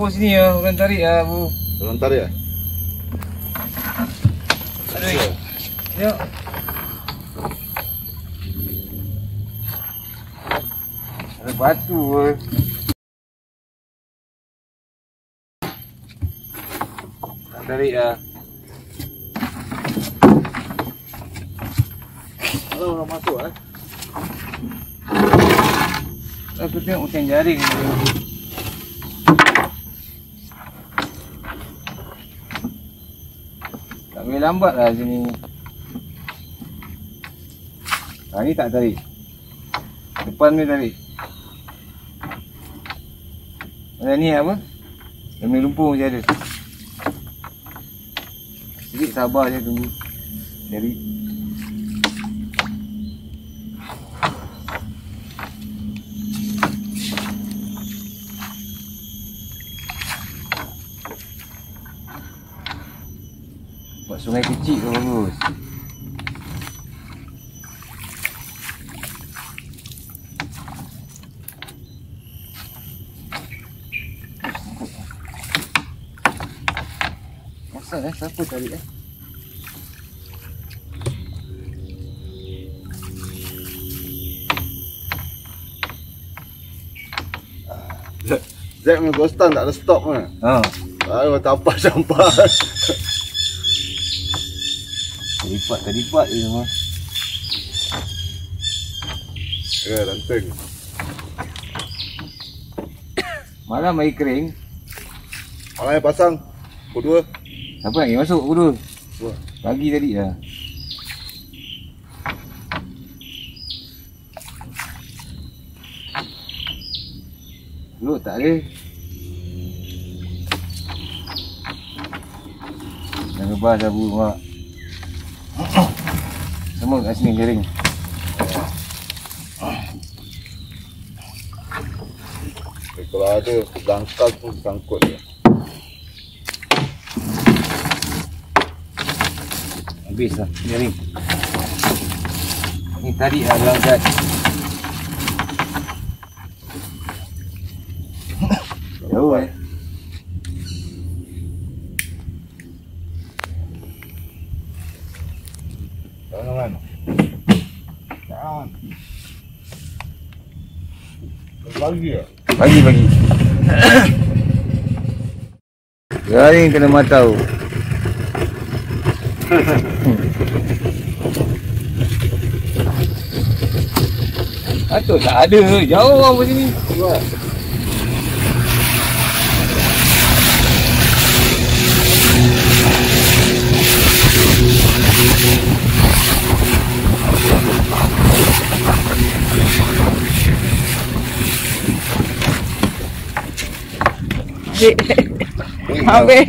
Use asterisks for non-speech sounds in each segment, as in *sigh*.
Berkumpul sini ya, orang tarik ah, Bu. Orang tarik eh? Tarik. Ya. Ada batu eh. Tarik ah. Kalau orang masuk eh? Aku tengok macam jaring tu. Boleh lambat lah sini. Ha, ni tak tarik. Depan ni tarik. Mana ni apa? Demi lumpur macam ada. Sikit sabar je tunggu. Jadi. Sungai kecil tu bagus. Asal eh? Siapa tarik eh? Zack punya ghostan tak ada stop kan? Ha. Baru tapak *laughs* sampah. Terlipat, terlipat je semua. Ya, ranteng. Malam air kering. Orang yang pasang. Pukul dua. Siapa nak pergi masuk pukul dua? Dua. Pagi tadi lah. Lu tak ada. Dah rebah sabu mak. Semua kat sini kering. Eh, Kalau ada dangkal pun sangkut je. Habis lah kering. Ni tadi lah langkat. Jauh eh. Jangan. Jangan. Lagi ya? Bagi bagi. Garing kena matau. Atau tak ada. Jauh orang po sini. Buat. Habis.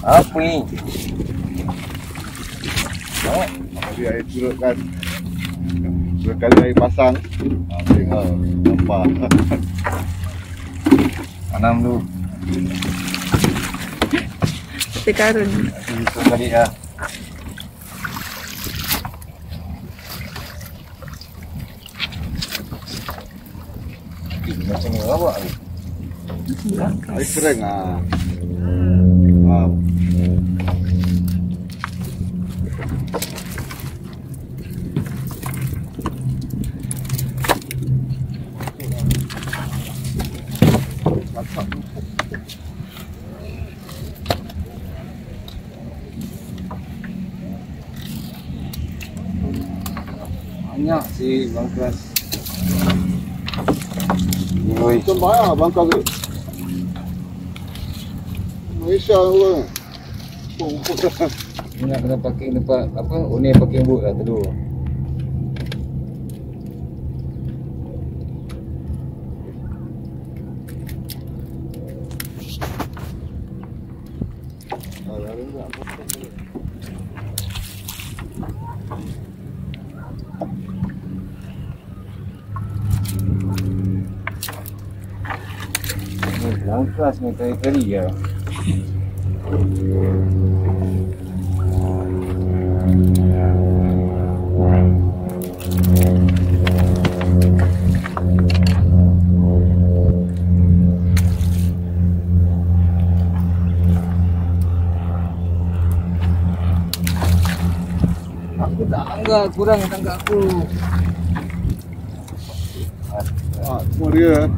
Apa ni? Tadi air turut kan. Dua kali air pasang. Ha, tengok. Nampak. *laughs* Tanam tu. Sekarang. Itu tadi lah. Macam ni awak ni. Air kering ah. Ha. Banyak si bangkas. Oi, banyak bangkang ni. Malaysia orang. Oh, ni nak kena parking tempat apa? Oni parking boot lah tu. Kelas ni kari-kari ya. Aku tak anggap kurang tangkap aku. Ah, semua dia.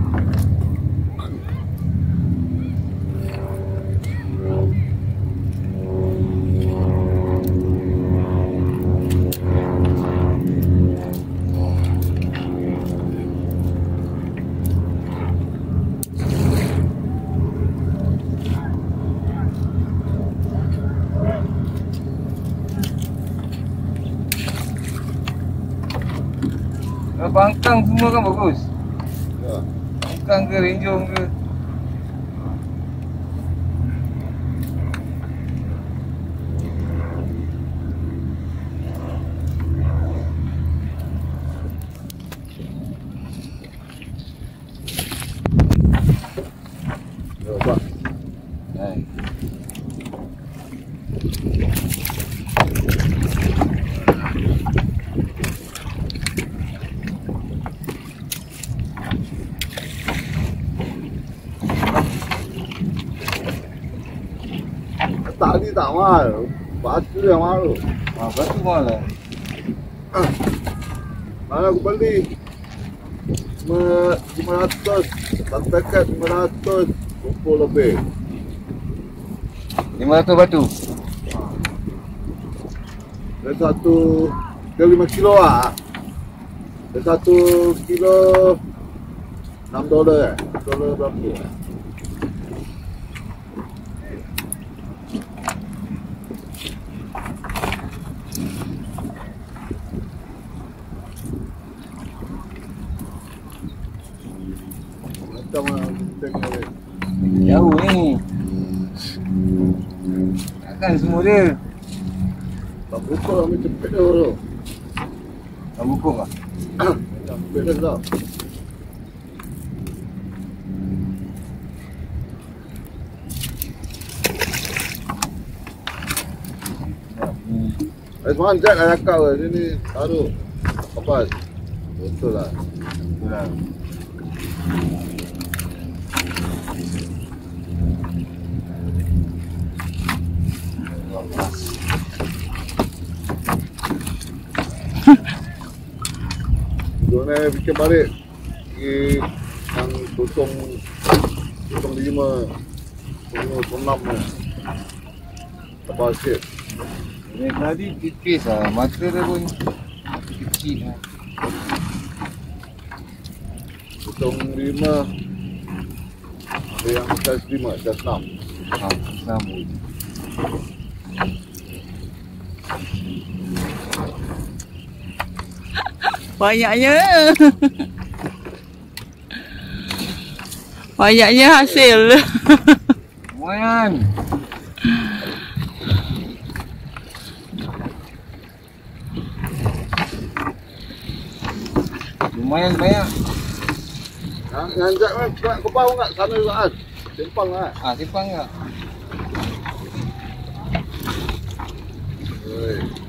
Kalau bangkang semua kan bagus. Ya. Bangkang ke renjong ke. Ya, Pak. Hai. Tadi tak mahal. Batu yang mahal. Ha, batu mahal lah. Mana aku beli? Lima- 500 Satu paket 500 Kumpul lebih 500 batu. Dan satu Dia 5 kilo lah Dan satu kilo 6 dolar eh 6 dolar berapa Macam Jauh ni. Takkan semua dia. Tak buka lah macam dia tu Tak bukuk lah. Macam cepet dia tau Hmm. Eh, semalam Jack dah cakap ke, sini taruh kapas. Betul lah. Betul lah. Dua ni bikin balik. Pergi yang kosong, kosong lima, kosong enam ni. Kapas sikit. Ini tadi tipis lah. Mata dia pun kecil lah. Kosong lima. Ada yang size lima, size enam. Ha, sama. *laughs* Banyaknya. *laughs* Banyaknya hasil. *laughs* Lumayan. Lumayan banyak. Yang, yang kan, Jack kau bau tak sana juga kan? Simpang lah. Ah, simpang tak? Oi.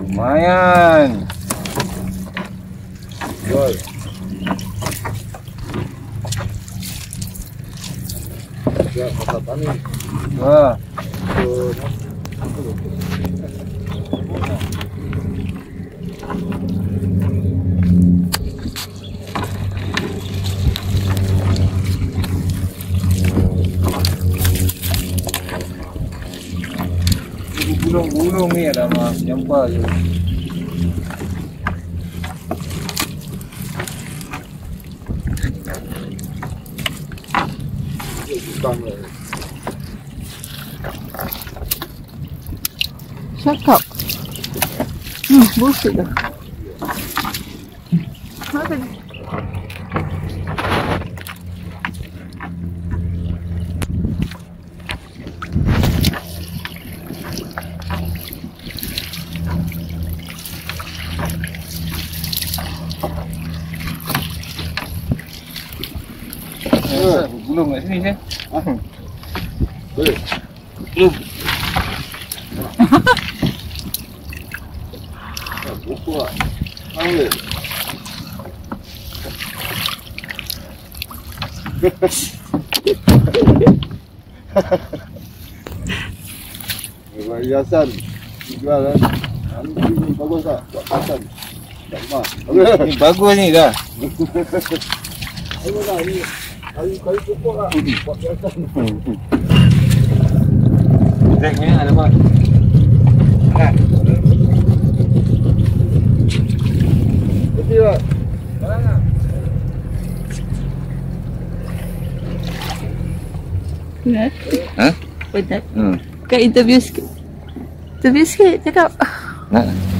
Lumayan. Jual. Ya, pasal tani. Wah, So, Bulung-bulung ni alamak Nyampar je Hutang lah. Cakap. Hmm, busuk dah. Makan. Eh, Bulung kat sini kan Boleh? Bulung Ah, Buku lah. Ah, boleh? Buat hiasan Jual kan Ini bagus tak? Buat hiasan Tak rumah bagus ni dah *laughs* Bagus lah ni Kayu pokok lah Buat hiasan Zack ni alamak Ha Betul tak? Benar? Ha? Benar. Hmm Kau interview sikit. Interview sikit, cakap. Nak